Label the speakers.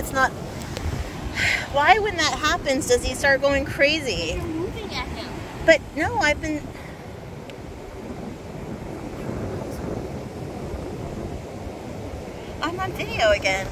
Speaker 1: it's not. Why, when that happens, does he start going crazy?
Speaker 2: You're moving at him.
Speaker 1: But no, I've been. I'm on video again.